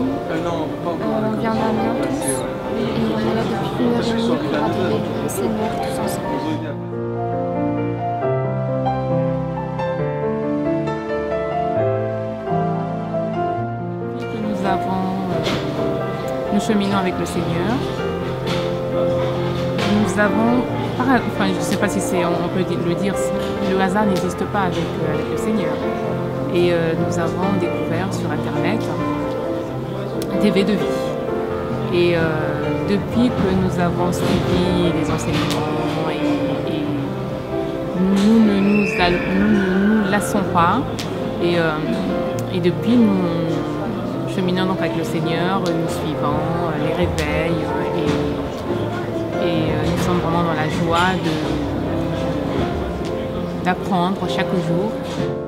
on vient d'Amiens tous et on est là depuis une heure et demie pour adorer le Seigneur tous ensemble. nous avons, euh, nous cheminons avec le Seigneur. Nous avons, enfin je ne sais pas si c'est, on peut le dire, le hasard n'existe pas avec, euh, avec le Seigneur. Et euh, nous avons découvert sur Internet des V de vie. Et euh, depuis que nous avons suivi les enseignements et, nous ne nous, lassons pas. Et, euh, et depuis, nous cheminons avec le Seigneur, nous suivons euh, les réveils et, et nous sommes vraiment dans la joie d'apprendre chaque jour.